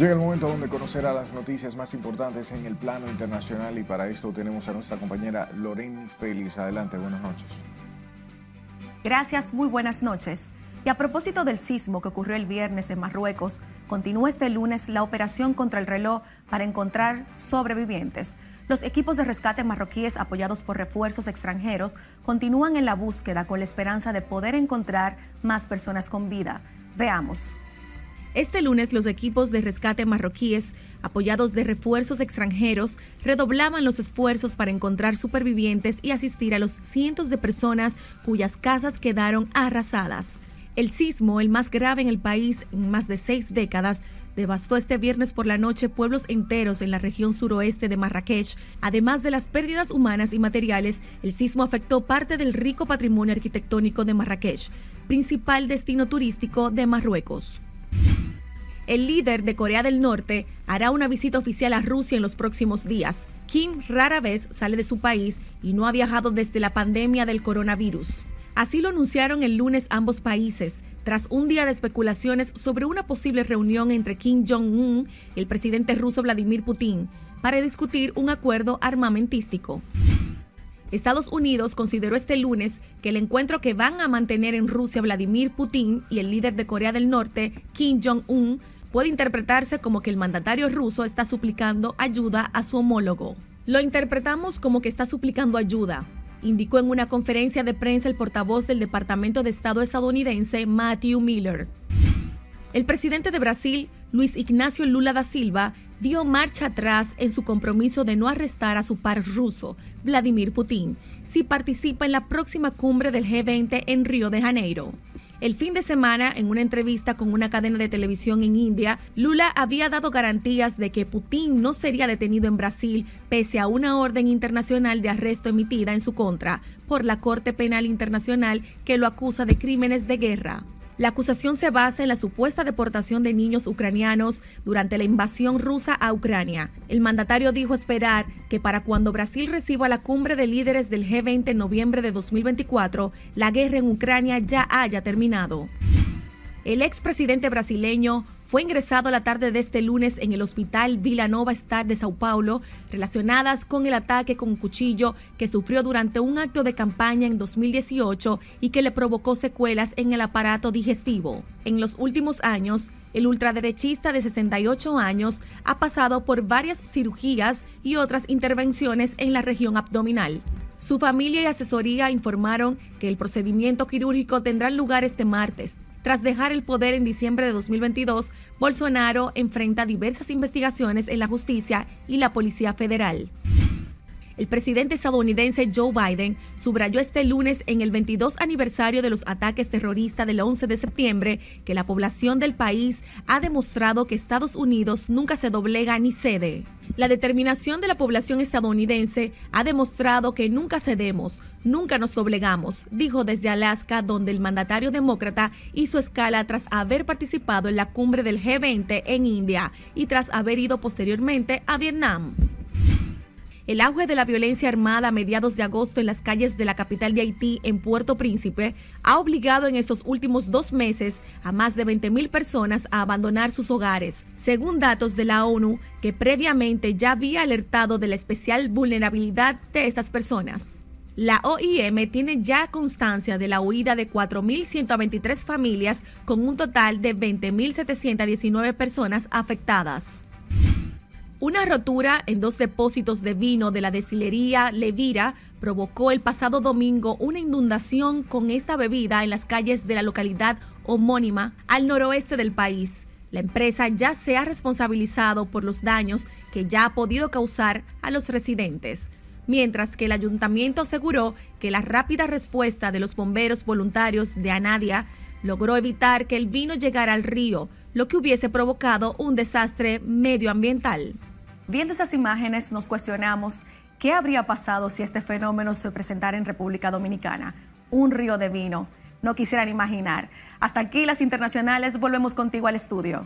Llega el momento donde conocerá las noticias más importantes en el plano internacional y para esto tenemos a nuestra compañera Lorraine Félix. Adelante, buenas noches. Gracias, muy buenas noches. Y a propósito del sismo que ocurrió el viernes en Marruecos, continúa este lunes la operación contra el reloj para encontrar sobrevivientes. Los equipos de rescate marroquíes apoyados por refuerzos extranjeros continúan en la búsqueda con la esperanza de poder encontrar más personas con vida. Veamos. Este lunes los equipos de rescate marroquíes, apoyados de refuerzos extranjeros, redoblaban los esfuerzos para encontrar supervivientes y asistir a los cientos de personas cuyas casas quedaron arrasadas. El sismo, el más grave en el país en más de seis décadas, devastó este viernes por la noche pueblos enteros en la región suroeste de Marrakech. Además de las pérdidas humanas y materiales, el sismo afectó parte del rico patrimonio arquitectónico de Marrakech, principal destino turístico de Marruecos. El líder de Corea del Norte hará una visita oficial a Rusia en los próximos días. Kim rara vez sale de su país y no ha viajado desde la pandemia del coronavirus. Así lo anunciaron el lunes ambos países, tras un día de especulaciones sobre una posible reunión entre Kim Jong-un y el presidente ruso Vladimir Putin para discutir un acuerdo armamentístico. Estados Unidos consideró este lunes que el encuentro que van a mantener en Rusia Vladimir Putin y el líder de Corea del Norte, Kim Jong-un, puede interpretarse como que el mandatario ruso está suplicando ayuda a su homólogo. Lo interpretamos como que está suplicando ayuda, indicó en una conferencia de prensa el portavoz del Departamento de Estado estadounidense, Matthew Miller. El presidente de Brasil, Luis Ignacio Lula da Silva, dio marcha atrás en su compromiso de no arrestar a su par ruso, Vladimir Putin, si participa en la próxima cumbre del G20 en Río de Janeiro. El fin de semana, en una entrevista con una cadena de televisión en India, Lula había dado garantías de que Putin no sería detenido en Brasil pese a una orden internacional de arresto emitida en su contra por la Corte Penal Internacional que lo acusa de crímenes de guerra. La acusación se basa en la supuesta deportación de niños ucranianos durante la invasión rusa a Ucrania. El mandatario dijo esperar que para cuando Brasil reciba la cumbre de líderes del G20 en noviembre de 2024, la guerra en Ucrania ya haya terminado. El expresidente brasileño fue ingresado la tarde de este lunes en el hospital Vila Nova Star de Sao Paulo, relacionadas con el ataque con cuchillo que sufrió durante un acto de campaña en 2018 y que le provocó secuelas en el aparato digestivo. En los últimos años, el ultraderechista de 68 años ha pasado por varias cirugías y otras intervenciones en la región abdominal. Su familia y asesoría informaron que el procedimiento quirúrgico tendrá lugar este martes. Tras dejar el poder en diciembre de 2022, Bolsonaro enfrenta diversas investigaciones en la justicia y la Policía Federal. El presidente estadounidense Joe Biden subrayó este lunes en el 22 aniversario de los ataques terroristas del 11 de septiembre que la población del país ha demostrado que Estados Unidos nunca se doblega ni cede. La determinación de la población estadounidense ha demostrado que nunca cedemos, nunca nos doblegamos, dijo desde Alaska, donde el mandatario demócrata hizo escala tras haber participado en la cumbre del G20 en India y tras haber ido posteriormente a Vietnam. El auge de la violencia armada a mediados de agosto en las calles de la capital de Haití, en Puerto Príncipe, ha obligado en estos últimos dos meses a más de 20.000 personas a abandonar sus hogares, según datos de la ONU, que previamente ya había alertado de la especial vulnerabilidad de estas personas. La OIM tiene ya constancia de la huida de 4.123 familias con un total de 20.719 personas afectadas. Una rotura en dos depósitos de vino de la destilería Levira provocó el pasado domingo una inundación con esta bebida en las calles de la localidad homónima al noroeste del país. La empresa ya se ha responsabilizado por los daños que ya ha podido causar a los residentes, mientras que el ayuntamiento aseguró que la rápida respuesta de los bomberos voluntarios de Anadia logró evitar que el vino llegara al río, lo que hubiese provocado un desastre medioambiental. Viendo esas imágenes nos cuestionamos qué habría pasado si este fenómeno se presentara en República Dominicana. Un río de vino. No quisieran imaginar. Hasta aquí las internacionales. Volvemos contigo al estudio.